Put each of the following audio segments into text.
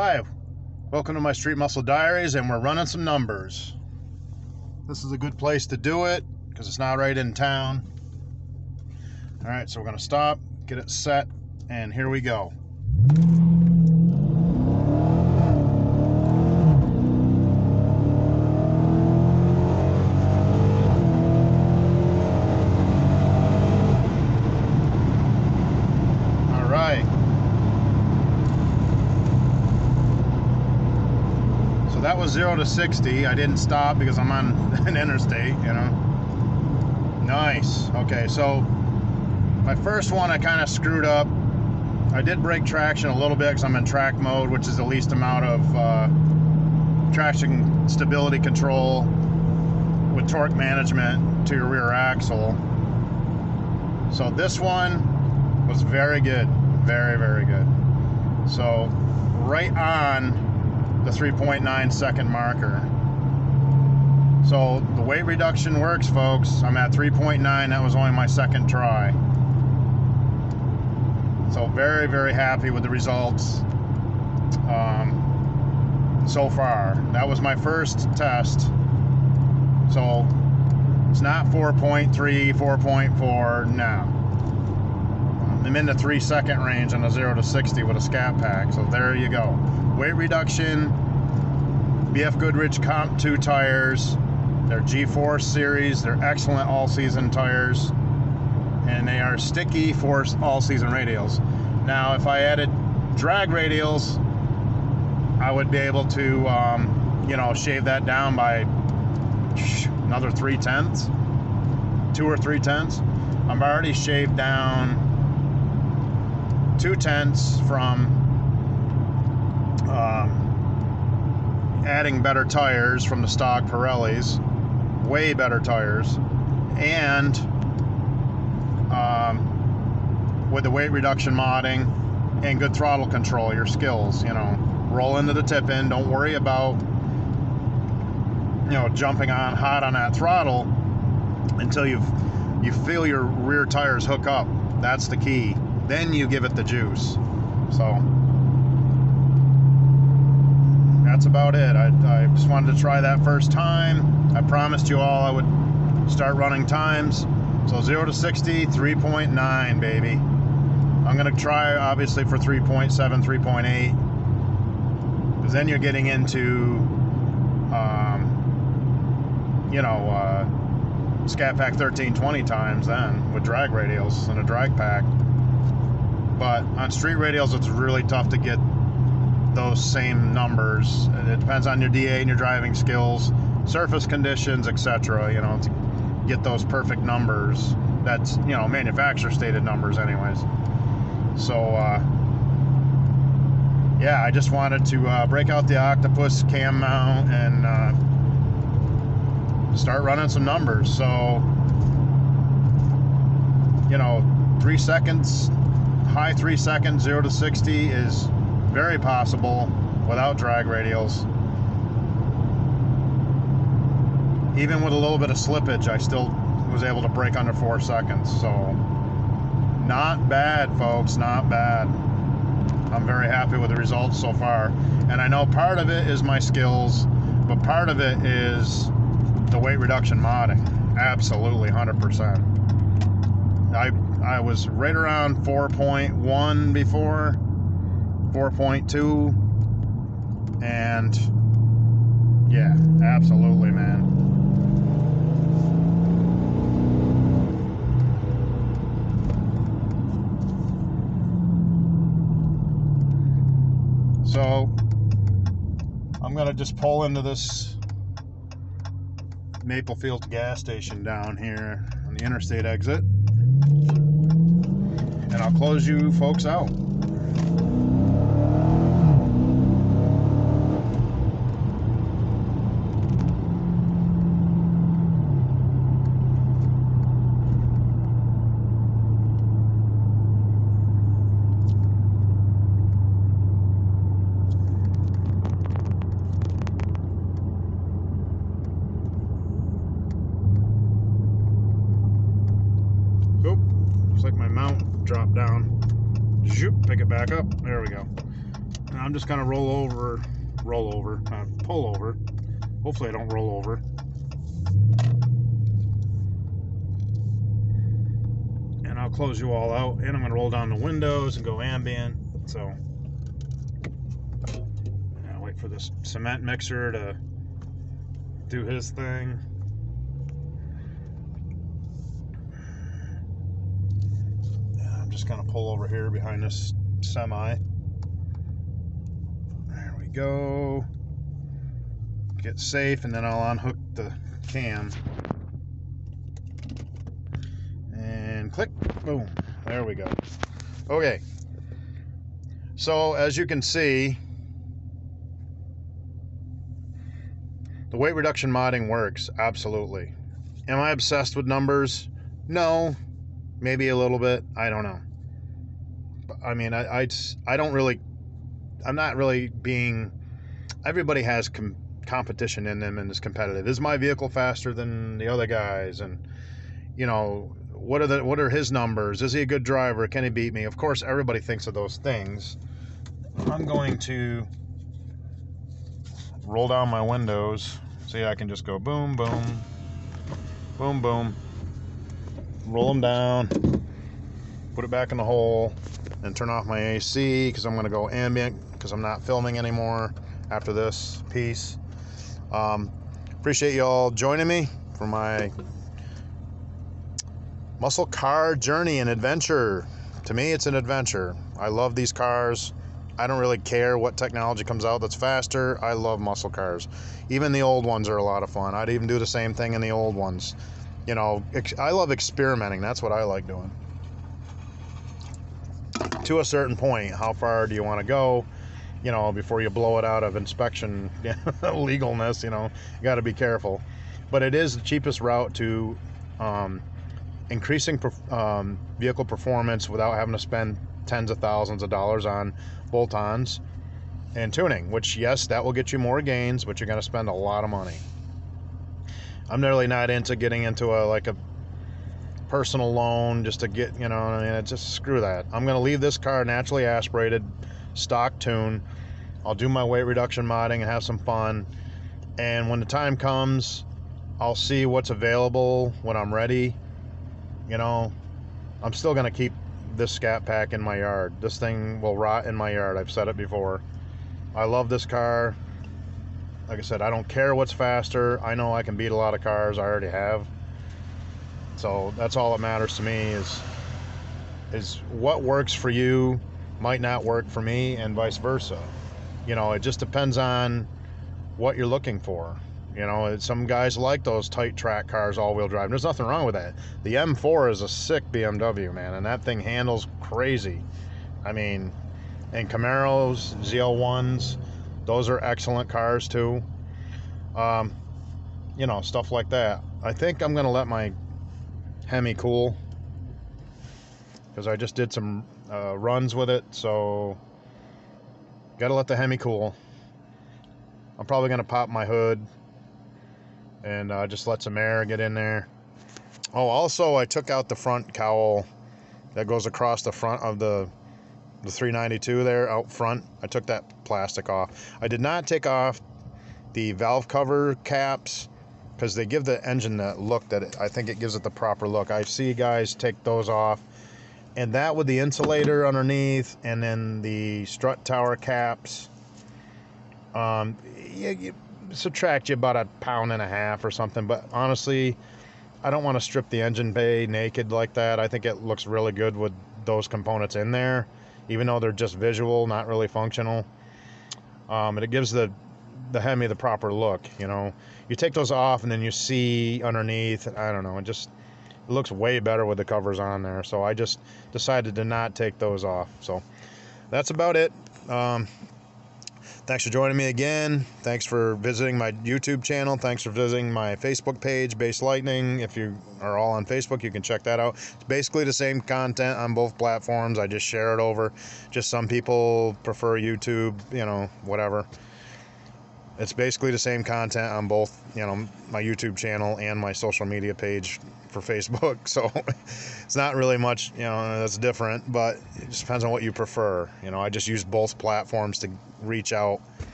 Hi, welcome to my Street Muscle Diaries, and we're running some numbers. This is a good place to do it because it's not right in town. All right, so we're going to stop, get it set, and here we go. All right. So that was zero to 60. I didn't stop because I'm on an interstate, you know. Nice. Okay, so my first one I kind of screwed up. I did break traction a little bit because I'm in track mode, which is the least amount of uh, traction stability control with torque management to your rear axle. So this one was very good. Very, very good. So right on the 3.9 second marker. So the weight reduction works, folks. I'm at 3.9. That was only my second try. So very, very happy with the results um, so far. That was my first test. So it's not 4.3, 4.4 now. In the three second range on a zero to 60 with a scat pack. So there you go. Weight reduction, BF Goodrich Comp 2 tires. They're G-Force series. They're excellent all-season tires. And they are sticky for all-season radials. Now, if I added drag radials, I would be able to, um, you know, shave that down by another three tenths, two or three tenths. I'm already shaved down two tenths from um, adding better tires from the stock Pirellis, way better tires, and um, with the weight reduction modding and good throttle control, your skills, you know, roll into the tip in. Don't worry about you know jumping on hot on that throttle until you've you feel your rear tires hook up. That's the key. Then you give it the juice. So that's about it. I, I just wanted to try that first time. I promised you all I would start running times. So 0 to 60, 3.9, baby. I'm going to try, obviously, for 3.7, 3.8. Because then you're getting into, um, you know, uh, Scat Pack 1320 times then with drag radials and a drag pack. But on street radials, it's really tough to get those same numbers. It depends on your DA and your driving skills, surface conditions, etc. You know, to get those perfect numbers. That's you know manufacturer stated numbers, anyways. So uh, yeah, I just wanted to uh, break out the octopus cam mount and uh, start running some numbers. So you know, three seconds, high three seconds, zero to sixty is very possible without drag radials. Even with a little bit of slippage, I still was able to break under four seconds. So, not bad, folks, not bad. I'm very happy with the results so far. And I know part of it is my skills, but part of it is the weight reduction modding. Absolutely, 100%. I, I was right around 4.1 before 4.2 and yeah absolutely man. So I'm gonna just pull into this Maplefields gas station down here on the interstate exit and I'll close you folks out Oop, looks like my mount dropped down. Zoop, pick it back up. There we go. And I'm just gonna roll over, roll over, uh, pull over. Hopefully I don't roll over. And I'll close you all out and I'm gonna roll down the windows and go ambient. So yeah, wait for this cement mixer to do his thing. Just gonna pull over here behind this semi. There we go. Get safe, and then I'll unhook the cam. And click, boom. There we go. Okay. So, as you can see, the weight reduction modding works, absolutely. Am I obsessed with numbers? No. Maybe a little bit. I don't know. I mean, I, I, I don't really, I'm not really being, everybody has com- competition in them and is competitive. Is my vehicle faster than the other guys? And, you know, what are the, what are his numbers? Is he a good driver? Can he beat me? Of course, everybody thinks of those things. I'm going to roll down my windows. See, I can just go boom, boom, boom, boom, roll them down, put it back in the hole, and turn off my AC because I'm going to go ambient because I'm not filming anymore after this piece. Um, appreciate y'all joining me for my muscle car journey and adventure. To me, it's an adventure. I love these cars. I don't really care what technology comes out that's faster. I love muscle cars. Even the old ones are a lot of fun. I'd even do the same thing in the old ones. You know, I love experimenting. That's what I like doing to a certain point. How far do you want to go? You know, before you blow it out of inspection legalness, you know, you got to be careful. But it is the cheapest route to um, increasing um, vehicle performance without having to spend tens of thousands of dollars on bolt ons and tuning, which, yes, that will get you more gains, but you're going to spend a lot of money. I'm really not into getting into a like a personal loan just to get, you know, I mean, just screw that. I'm going to leave this car naturally aspirated, stock tune. I'll do my weight reduction modding and have some fun. And when the time comes, I'll see what's available when I'm ready. You know, I'm still going to keep this scat pack in my yard. This thing will rot in my yard. I've said it before. I love this car. Like I said, I don't care what's faster. I know I can beat a lot of cars. I already have. So that's all that matters to me is is what works for you might not work for me and vice versa. You know, it just depends on what you're looking for. You know, some guys like those tight track cars, all-wheel drive. There's nothing wrong with that. The M4 is a sick BMW, man, and that thing handles crazy. I mean, and Camaros, ZL1s, those are excellent cars too. Um, you know, stuff like that. I think I'm gonna let my Hemi cool because I just did some uh, runs with it so gotta let the Hemi cool I'm probably gonna pop my hood and uh, just let some air get in there. Oh also I took out the front cowl that goes across the front of the the 392 there out front. I took that plastic off. I did not take off the valve cover caps because they give the engine that look that it, I think it gives it the proper look. I see guys take those off, and that with the insulator underneath, and then the strut tower caps. Um, you, you subtract you about a pound and a half or something. But honestly, I don't want to strip the engine bay naked like that. I think it looks really good with those components in there, even though they're just visual, not really functional. Um, and it gives the the Hemi the proper look. You know, you take those off and then you see underneath. I don't know. It just it looks way better with the covers on there. So I just decided to not take those off. So that's about it. Um, thanks for joining me again. Thanks for visiting my YouTube channel. Thanks for visiting my Facebook page, Bass Lightning. If you are all on Facebook, you can check that out. It's basically the same content on both platforms. I just share it over. Just some people prefer YouTube, you know, whatever. It's basically the same content on both, you know, my YouTube channel and my social media page for Facebook. So it's not really much, you know, that's different, but it just depends on what you prefer. You know, I just use both platforms to reach out.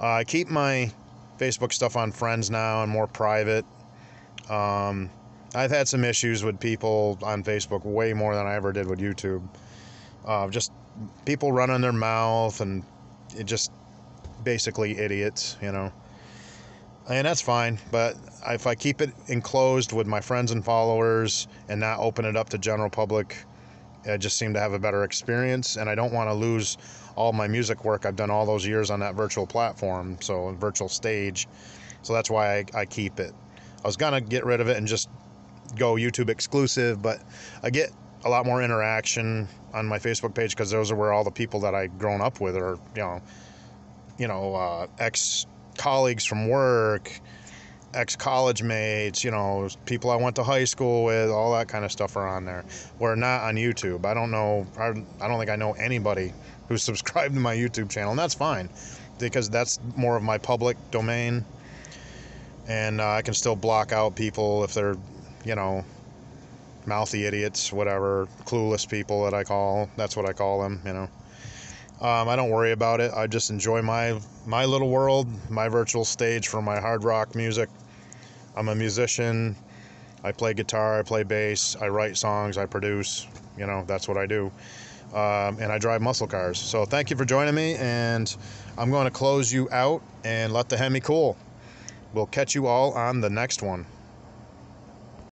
Uh, I keep my Facebook stuff on friends now and more private. Um, I've had some issues with people on Facebook way more than I ever did with YouTube. Uh, just people running their mouth and it just basically idiots, you know. And that's fine, but if I keep it enclosed with my friends and followers and not open it up to general public, I just seem to have a better experience. And I don't want to lose all my music work I've done all those years on that virtual platform, so virtual stage. So that's why I, I keep it. I was gonna get rid of it and just go YouTube exclusive, but I get a lot more interaction on my Facebook page because those are where all the people that I've grown up with are, you know, you know, uh, ex colleagues from work, ex college mates, you know, people I went to high school with, all that kind of stuff are on there. We're not on YouTube. I don't know. I don't think I know anybody who's subscribed to my YouTube channel, and that's fine because that's more of my public domain. And uh, I can still block out people if they're, you know, mouthy idiots, whatever, clueless people that I call. That's what I call them, you know. Um, I don't worry about it. I just enjoy my my little world, my virtual stage for my hard rock music. I'm a musician. I play guitar, I play bass, I write songs, I produce. You know, that's what I do. Um, and I drive muscle cars. So thank you for joining me, and I'm going to close you out and let the Hemi cool. We'll catch you all on the next one.